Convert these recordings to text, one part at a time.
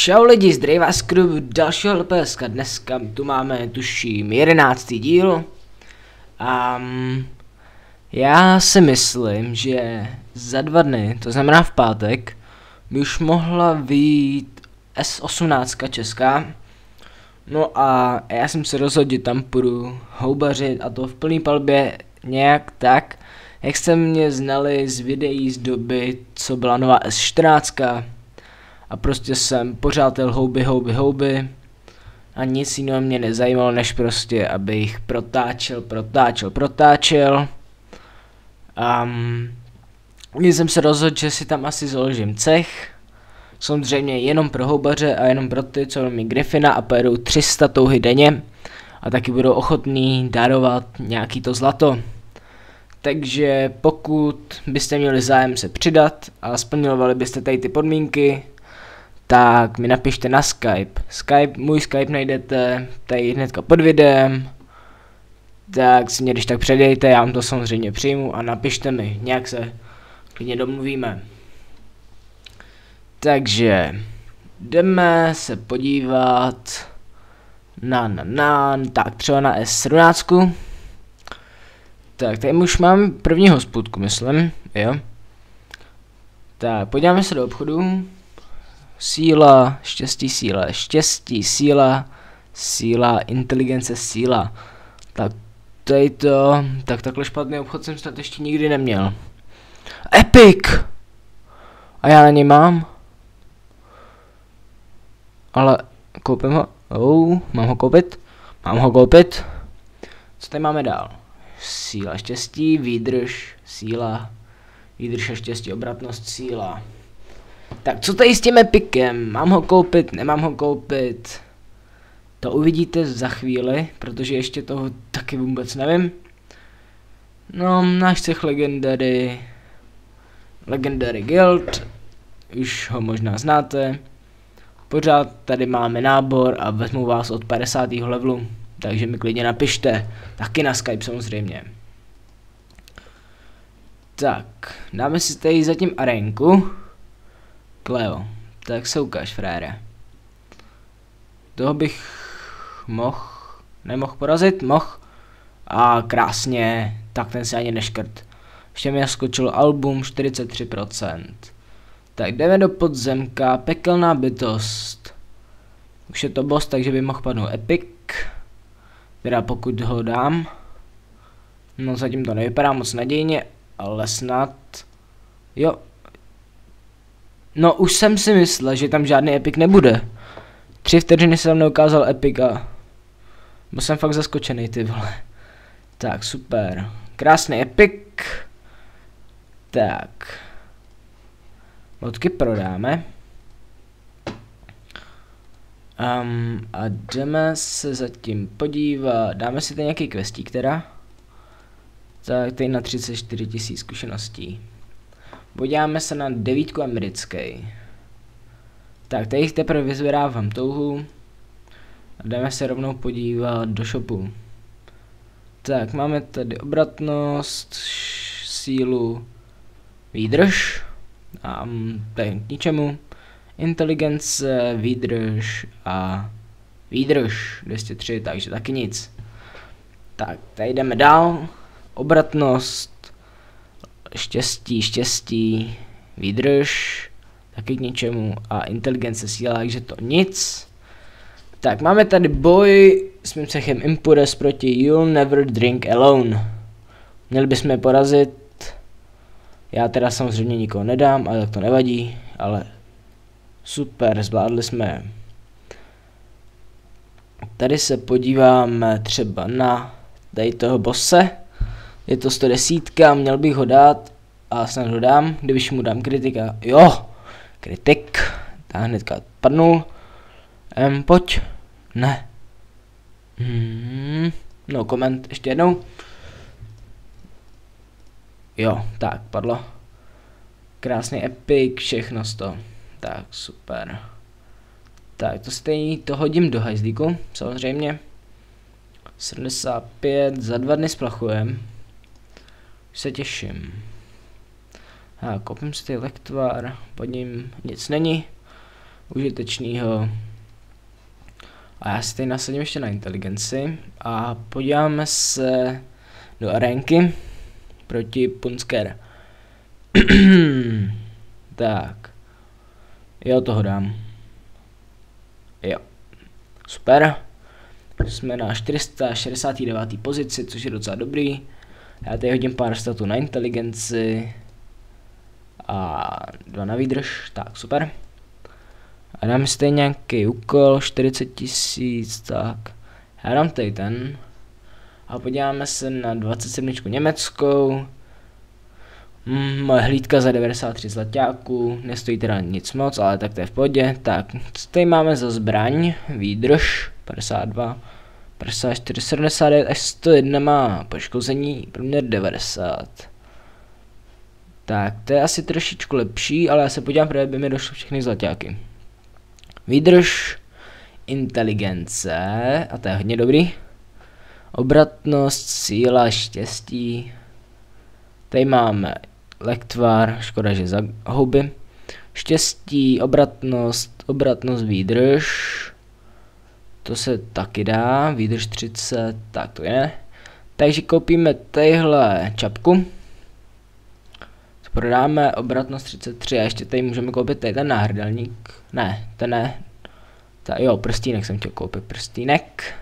Čau lidi, zdraví vás kruh dalšího LPSka, dneska tu máme tuším jedenáctý díl. Um, já si myslím, že za dva dny, to znamená v pátek, by už mohla vyjít S18 česká. No a já jsem se rozhodl, že tam půjdu houbařit a to v plný palbě nějak tak, jak jste mě znali z videí z doby, co byla nová S14 a prostě jsem pořád tel houby, houby, houby a nic jiného mě nezajímalo, než prostě, abych protáčel, protáčel, protáčel. Um, jsem se rozhodl, že si tam asi založím cech, samozřejmě jenom pro houbaře a jenom pro ty, co mi Griffina a pojedou 300 touhy denně a taky budou ochotní darovat nějaký to zlato. Takže pokud byste měli zájem se přidat a splňovali byste tady ty podmínky, tak mi napište na Skype. Skype, můj Skype najdete tady hnedka pod videem. Tak si mě když tak předejte, já vám to samozřejmě přijmu a napište mi, nějak se klidně domluvíme. Takže jdeme se podívat na, na, na, tak třeba na S17. Tak, tady už mám první hospodku, myslím, jo. Tak, podíváme se do obchodu. Síla, štěstí, síla, štěstí, síla, síla, inteligence, síla. Tak tady to, tak takhle špatný obchod jsem snad ještě nikdy neměl. Epic! A já na něj mám? Ale koupím ho. Oh, mám ho koupit? Mám ho koupit? Co tady máme dál? Síla, štěstí, výdrž, síla, výdrž a štěstí, obratnost, síla. Tak co tady s tím epikem? Mám ho koupit, nemám ho koupit? To uvidíte za chvíli, protože ještě toho taky vůbec nevím. No, náš cech Legendary, Legendary Guild, už ho možná znáte. Pořád tady máme nábor a vezmu vás od 50. levelu, takže mi klidně napište, taky na Skype samozřejmě. Tak, dáme si tady zatím arenku. Kleo, tak se ukáž, frére. Toho bych mohl, nemohl porazit, mohl. A krásně, tak ten se ani neškrt. Ještě mi skočil album 43%. Tak jdeme do podzemka, pekelná bytost. Už je to boss, takže by mohl padnout epic. Teda pokud ho dám. No zatím to nevypadá moc nadějně, ale snad... Jo, No už jsem si myslel, že tam žádný epic nebude. Tři vteřiny jsem neukázal epic a... Byl jsem fakt zaskočený ty vole. Tak, super. Krásný epic. Tak. Lodky prodáme. Um, a jdeme se zatím podívat. Dáme si tady nějaký questík teda. Tak, tady na 34 000 zkušeností. Podíváme se na devítku americký. Tak, tady teprve vyzvedávám touhu. A jdeme se rovnou podívat do shopu. Tak, máme tady obratnost, sílu, výdrž. A mm, tady k ničemu. Inteligence, výdrž a výdrž 203, takže taky nic. Tak, tady jdeme dál. Obratnost, štěstí, štěstí, výdrž, taky k ničemu a inteligence síla, takže to nic. Tak, máme tady boj s mým cechem Impures proti You'll Never Drink Alone. Měli bychom je porazit. Já teda samozřejmě nikoho nedám, ale tak to nevadí, ale super, zvládli jsme. Tady se podíváme třeba na tady toho bose. Je to 110, měl bych ho dát a snad ho dám, když mu dám kritika. Jo, kritik, tak hnedka padnul. Um, pojď, ne. Hmm, no, koment ještě jednou. Jo, tak, padlo. Krásný epic, všechno z toho. Tak, super. Tak, to stejný, to hodím do hajzlíku, samozřejmě. 75, za dva dny splachujem. Se těším. A koupím si lektvar, pod ním nic není. užitečného. A já si tady nasadím ještě na inteligenci a podíváme se do arénky proti Punsker. tak. Jo, toho dám. Jo. Super. Jsme na 469. pozici, což je docela dobrý. Já tady hodím pár statů na inteligenci. A dva na výdrž, tak super. A dám tady nějaký úkol, 40 tisíc, tak. Já dám tady ten. A podíváme se na 27 německou. Mm, moje hlídka za 93 zlatáků, nestojí teda nic moc, ale tak to je v pohodě. Tak, tady máme za zbraň, výdrž, 52, 54, 79 až 101 má poškození, průměr 90. Tak, to je asi trošičku lepší, ale já se podívám, protože by mi došlo všechny zlatáky. Výdrž, inteligence, a to je hodně dobrý. Obratnost, síla, štěstí. Tady máme lektvar, škoda, že za houby. Štěstí, obratnost, obratnost, výdrž. To se taky dá, výdrž 30, tak to je. Takže koupíme tadyhle čapku. Prodáme obratnost 33 a ještě tady můžeme koupit tady ten náhrdelník. Ne, ten ne. Ta, jo, prstínek jsem chtěl koupit, prstínek.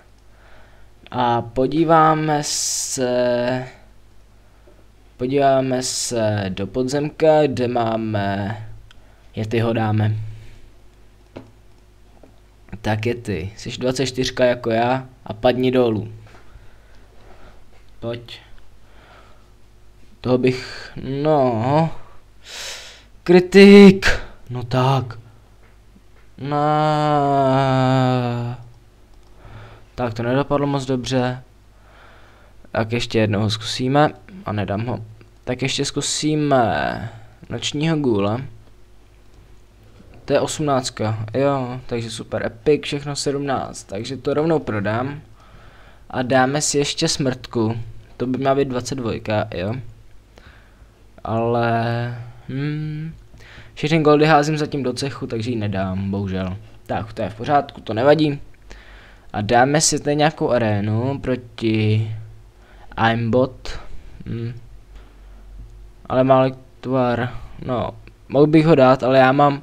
A podíváme se... Podíváme se do podzemka, kde máme... Je ty ho dáme. Tak je ty. Jsi 24 jako já a padni dolů. Pojď. Toho bych... No... Kritik! No tak. No... Tak to nedopadlo moc dobře. Tak ještě jednoho zkusíme. A nedám ho. Tak ještě zkusíme nočního gůle. To je 18. Jo, takže super. Epic, všechno 17. Takže to rovnou prodám. A dáme si ještě smrtku. To by měla být 22, jo. Ale... Hmm, všechny goldy házím zatím do cechu, takže ji nedám, bohužel. Tak, to je v pořádku, to nevadí. A dáme si tady nějakou arénu proti aimbot. Hmm. Ale malý tvar. No, mohl bych ho dát, ale já mám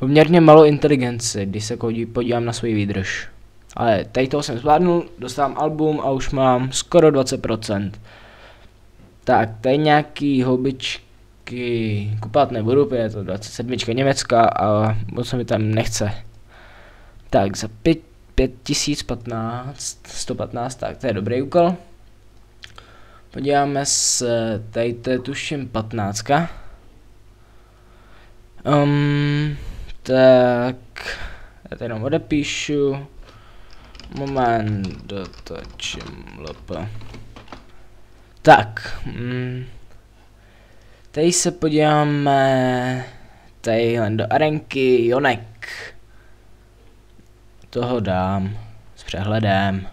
poměrně malou inteligenci, když se podívám na svůj výdrž. Ale tady toho jsem zvládnul, dostávám album a už mám skoro 20%. Tak, tady nějaký houbičky kupovat nebudu, je to 27 Německa a moc se mi tam nechce. Tak, za 5, 5015, 115, tak to je dobrý úkol. Podíváme se, tady to je tuším 15. Um, tak, já to jenom odepíšu. Moment, dotočím lp. Tak, mm, tady se podíváme tady jen do arenky, Jonek. Toho dám s přehledem.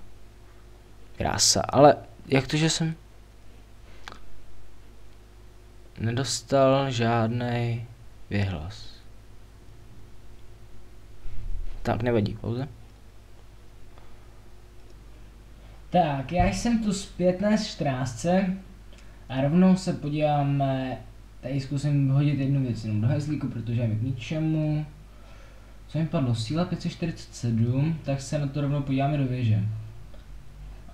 Krása, ale jak to, že jsem nedostal žádný vyhlas. Tak, nevadí, pouze. Tak, já jsem tu zpětné štrážce a rovnou se podíváme, tady zkusím hodit jednu věc jenom do hezlíku, protože je mi k ničemu. Co mi padlo? Síla 547, tak se na to rovnou podíváme do věže.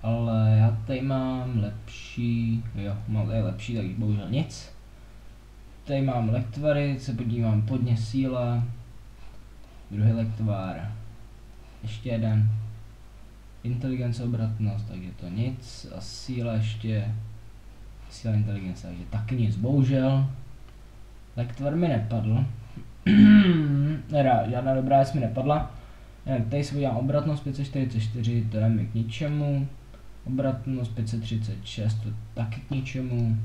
Ale já tady mám lepší, jo, mám tady lepší, tak bohužel nic. Tady mám lektvary, se podívám podně síla, druhý lektvár, ještě jeden, inteligence obratnost, takže to nic a síla ještě, síla inteligence, takže taky nic, bohužel. Lektvar mi nepadl, Nera, žádná dobrá věc mi nepadla. Jak tady se podívám obratnost 544, to je mi k ničemu. Obratnost 536, to taky k ničemu.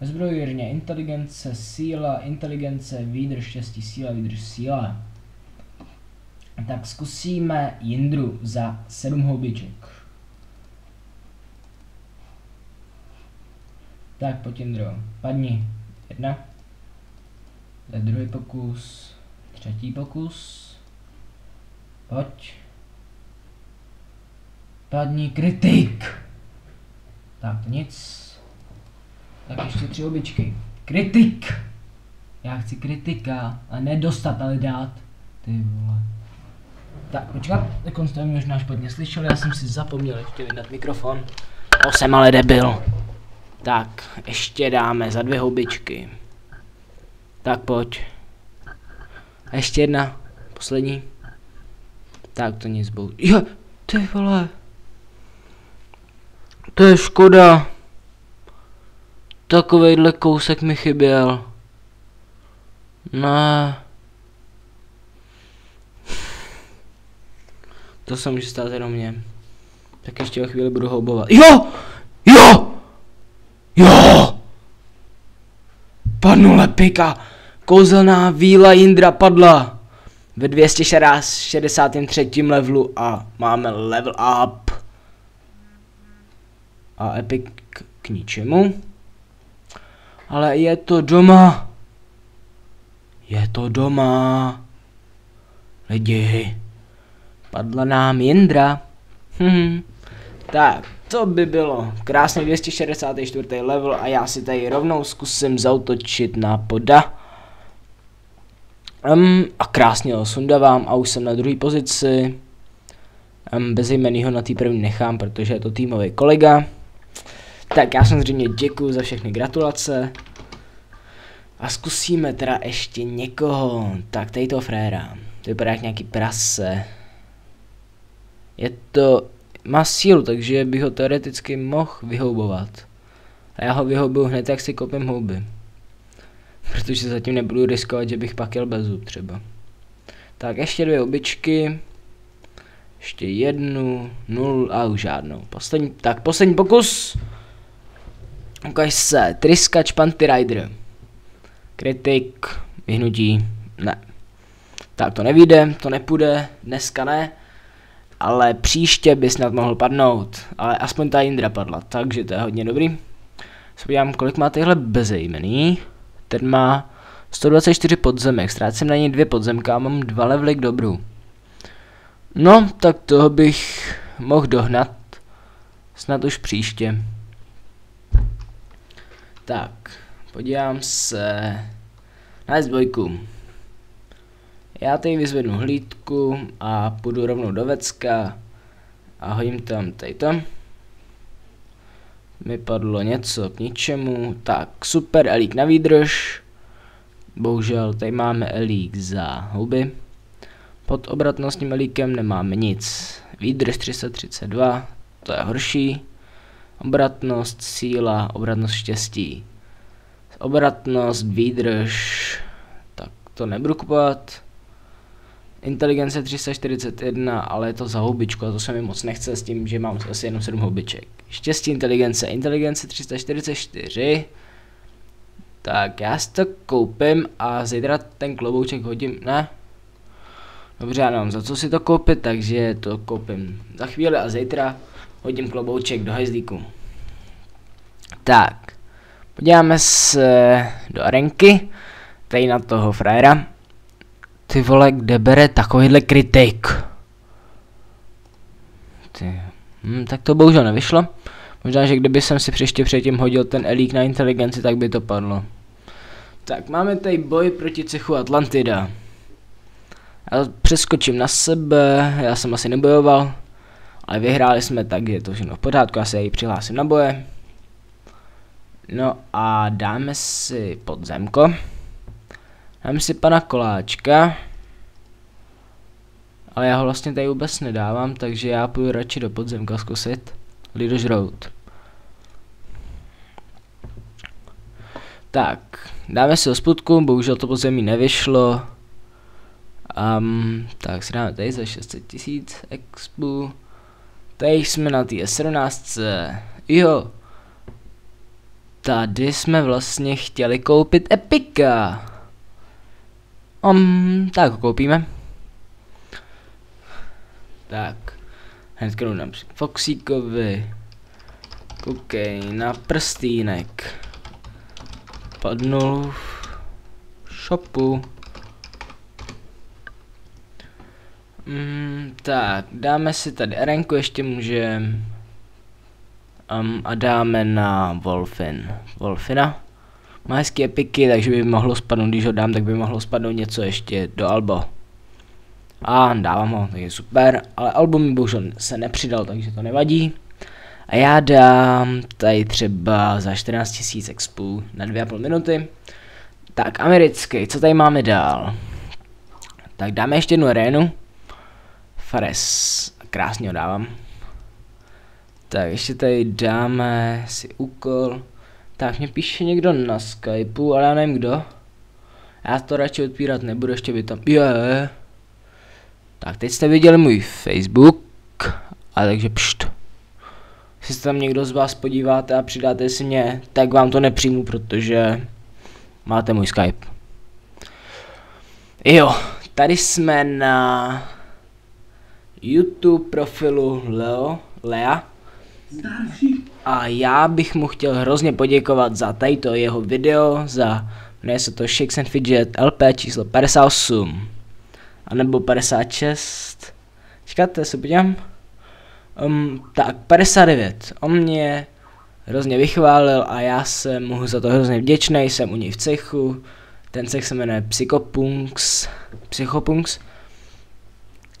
Zbrojírně, inteligence, síla, inteligence, výdrž štěstí, síla, výdrž síla. Tak zkusíme Jindru za 7 houbiček. Tak pojď Jindro, padni. Jedna. Je druhý pokus, třetí pokus. Pojď. Padni kritik. Tak, nic. Tak ještě tři običky. Kritik! Já chci kritika, a ne dostat, ale dát. Ty vole. Tak, počkat, takon jste mě možná špatně slyšel, já jsem si zapomněl ještě vydat mikrofon. To jsem ale debil. Tak, ještě dáme za dvě houbičky. Tak pojď. A ještě jedna, poslední. Tak to nic bou. Jo, ty vole. To je škoda. Takovejhle kousek mi chyběl. Ne. To se může stát jenom mě. Tak ještě o chvíli budu houbovat. Jo! Jo! Jo! Padnu lepika. Kouzelná víla Jindra padla. Ve 263. levelu a máme level up. A epic k ničemu. Ale je to doma. Je to doma. Lidi. Padla nám Jindra. Hm. Tak, to by bylo. Krásný 264. level a já si tady rovnou zkusím zautočit na poda. Um, a krásně ho sundavám a už jsem na druhé pozici. Um, bezejmenýho na té první nechám, protože je to týmový kolega. Tak já samozřejmě děkuji za všechny gratulace. A zkusíme teda ještě někoho. Tak tady toho fréra. To vypadá jak nějaký prase. Je to... Má sílu, takže bych ho teoreticky mohl vyhoubovat. A já ho vyhoubuju hned, jak si kopím houby. Protože zatím nebudu riskovat, že bych pak jel bez zub třeba. Tak ještě dvě običky. Ještě jednu, nul a už žádnou. Poslední, tak poslední pokus. Ukaž se, Triskač Panty Rider. Kritik, vyhnutí, ne. Tak to nevíde, to nepůjde, dneska ne. Ale příště by snad mohl padnout. Ale aspoň ta Indra padla, takže to je hodně dobrý. Se podívám, kolik má tyhle bezejmený. Ten má 124 podzemek, ztrácím na něj dvě podzemka a mám dva levely k dobru. No, tak toho bych mohl dohnat. Snad už příště. Tak, podívám se na S2. Já tady vyzvednu hlídku a půjdu rovnou do vecka a hodím tam tady tam. Mi padlo něco k ničemu. Tak, super, elík na výdrž. Bohužel tady máme elík za huby. Pod obratnostním elíkem nemáme nic. Výdrž 332, to je horší. Obratnost, síla, obratnost štěstí. Obratnost, výdrž, tak to nebudu kupovat. Inteligence 341, ale je to za houbičku a to se mi moc nechce s tím, že mám asi jenom 7 houbiček. Štěstí inteligence, inteligence 344. Tak já si to koupím a zítra ten klobouček hodím, ne? Dobře, já nemám za co si to koupit, takže to koupím za chvíli a zítra hodím klobouček do hajzlíku. Tak, podíváme se do arenky, tady na toho frajera. Ty vole, kde bere takovýhle kritik? Ty. Hm, tak to bohužel nevyšlo. Možná, že kdyby jsem si příště předtím hodil ten elík na inteligenci, tak by to padlo. Tak, máme tady boj proti cechu Atlantida. Já přeskočím na sebe, já jsem asi nebojoval. Ale vyhráli jsme, tak je to všechno v pořádku, já se jej přihlásím na boje. No a dáme si podzemko. Dáme si pana koláčka. Ale já ho vlastně tady vůbec nedávám, takže já půjdu radši do podzemka zkusit. Lidož Road. Tak, dáme si hospodku, bohužel to podzemí nevyšlo. Um, tak si dáme tady za 600 tisíc expu. Tady jsme na té 17 Jo. Tady jsme vlastně chtěli koupit Epika. Um, tak ho koupíme. Tak. Hned nám Foxíkovi. Koukej na prstýnek. Padnul v shopu. Mm, tak, dáme si tady arenku, ještě můžeme. Um, a dáme na Wolfin. Wolfina. Má hezké epiky, takže by mohlo spadnout, když ho dám, tak by mohlo spadnout něco ještě do Albo. A dávám ho, takže super, ale album mi bohužel se nepřidal, takže to nevadí. A já dám tady třeba za 14 000 expů na 2,5 minuty. Tak, americký, co tady máme dál? Tak dáme ještě jednu arénu. Fares, krásně ho dávám. Tak ještě tady dáme si úkol. Tak mě píše někdo na Skypeu, ale já nevím kdo. Já to radši odpírat nebudu, ještě by tam... Je. Tak teď jste viděli můj Facebook. A takže pšt. Jestli se tam někdo z vás podíváte a přidáte si mě, tak vám to nepřijmu, protože máte můj Skype. Jo, tady jsme na YouTube profilu Leo, Lea. A já bych mu chtěl hrozně poděkovat za tato jeho video, za, jmenuje se to Shakes and Fidget LP číslo 58. A nebo 56. Čekáte, se podívám. Um, tak, 59. On mě hrozně vychválil a já jsem mu za to hrozně vděčný, jsem u něj v cechu. Ten cech se jmenuje Psychopunks. Psychopunks.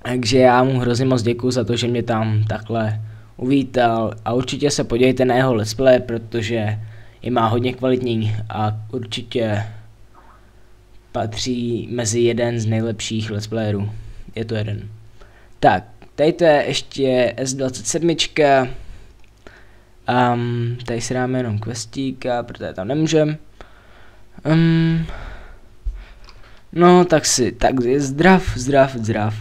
Takže já mu hrozně moc děkuji za to, že mě tam takhle uvítal a určitě se podívejte na jeho let's play, protože je má hodně kvalitní a určitě patří mezi jeden z nejlepších let's playerů. Je to jeden. Tak, tady to je ještě S27. Um, tady si dáme jenom questíka, protože tam nemůžem. Um, no, tak si, tak je zdrav, zdrav, zdrav.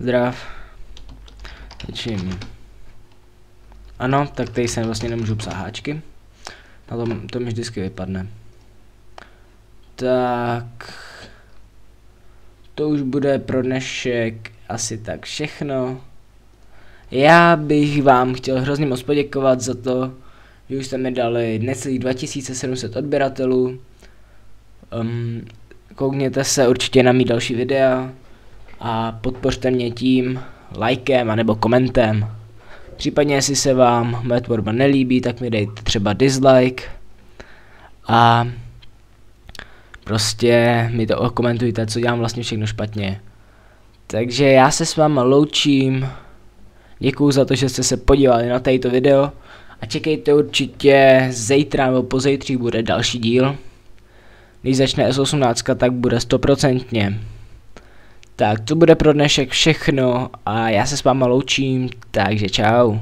Zdrav. Čím? Ano, tak tady se vlastně nemůžu psát háčky. Na tom, to mi vždycky vypadne. Tak. To už bude pro dnešek asi tak všechno. Já bych vám chtěl hrozně moc poděkovat za to, že už jste mi dali necelých 2700 odběratelů. Um, koukněte se určitě na mý další videa a podpořte mě tím lajkem anebo komentem. Případně, jestli se vám moje tvorba nelíbí, tak mi dejte třeba dislike a prostě mi to okomentujte, co dělám vlastně všechno špatně. Takže já se s váma loučím, děkuju za to, že jste se podívali na této video a čekejte určitě zítra nebo pozejtří bude další díl. Když začne S18, tak bude stoprocentně. Tak to bude pro dnešek všechno a já se s váma loučím, takže čau.